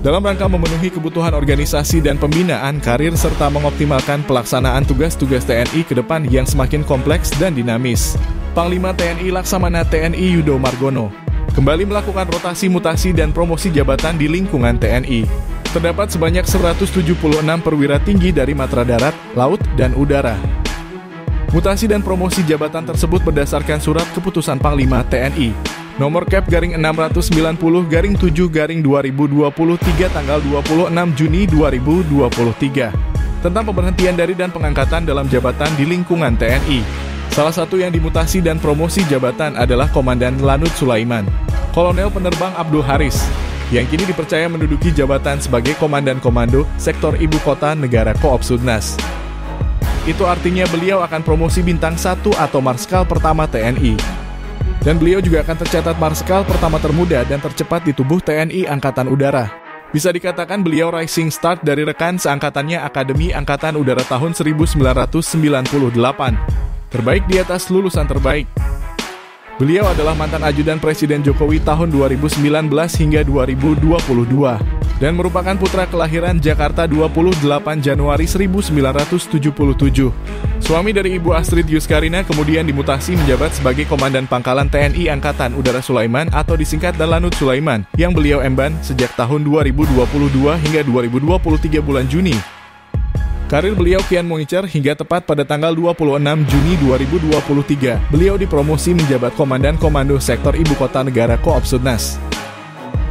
dalam rangka memenuhi kebutuhan organisasi dan pembinaan karir serta mengoptimalkan pelaksanaan tugas-tugas TNI ke depan yang semakin kompleks dan dinamis. Panglima TNI Laksamana TNI Yudo Margono kembali melakukan rotasi mutasi dan promosi jabatan di lingkungan TNI. Terdapat sebanyak 176 perwira tinggi dari matra darat, laut, dan udara. Mutasi dan promosi jabatan tersebut berdasarkan surat keputusan Panglima TNI nomor Cap garing 690 garing 7 garing 2023 tanggal 26 Juni 2023 tentang pemberhentian dari dan pengangkatan dalam jabatan di lingkungan TNI. Salah satu yang dimutasi dan promosi jabatan adalah Komandan Lanut Sulaiman, Kolonel Penerbang Abdul Haris, yang kini dipercaya menduduki jabatan sebagai Komandan Komando Sektor Ibu Kota Negara Koopsudnas. Itu artinya beliau akan promosi bintang 1 atau Marskal pertama TNI. Dan beliau juga akan tercatat Marskal pertama termuda dan tercepat di tubuh TNI Angkatan Udara. Bisa dikatakan beliau rising start dari rekan seangkatannya Akademi Angkatan Udara tahun 1998. Terbaik di atas lulusan terbaik. Beliau adalah mantan ajudan Presiden Jokowi tahun 2019 hingga 2022 dan merupakan putra kelahiran Jakarta 28 Januari 1977. Suami dari Ibu Astrid Yuskarina kemudian dimutasi menjabat sebagai Komandan Pangkalan TNI Angkatan Udara Sulaiman atau disingkat Dalanut Sulaiman yang beliau emban sejak tahun 2022 hingga 2023 bulan Juni. Karir beliau kian mengincar hingga tepat pada tanggal 26 Juni 2023. Beliau dipromosi menjabat Komandan Komando Sektor Ibu Kota Negara Koopsudnas.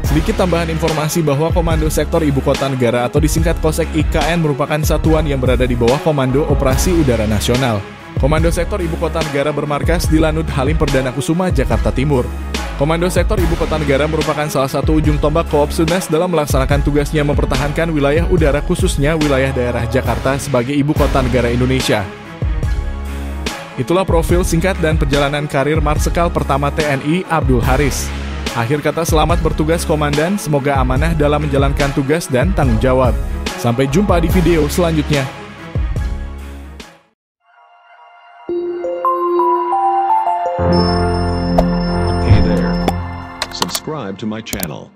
Sedikit tambahan informasi bahwa Komando Sektor Ibu Kota Negara atau disingkat KOSEK IKN merupakan satuan yang berada di bawah Komando Operasi Udara Nasional. Komando Sektor Ibu Kota Negara bermarkas di Lanut Halim Perdana Kusuma, Jakarta Timur. Komando Sektor Ibu Kota Negara merupakan salah satu ujung tombak Koopsunas dalam melaksanakan tugasnya mempertahankan wilayah udara khususnya wilayah daerah Jakarta sebagai Ibu Kota Negara Indonesia. Itulah profil singkat dan perjalanan karir Marsekal pertama TNI Abdul Haris. Akhir kata selamat bertugas komandan, semoga amanah dalam menjalankan tugas dan tanggung jawab. Sampai jumpa di video selanjutnya. Hey there. Subscribe to my channel.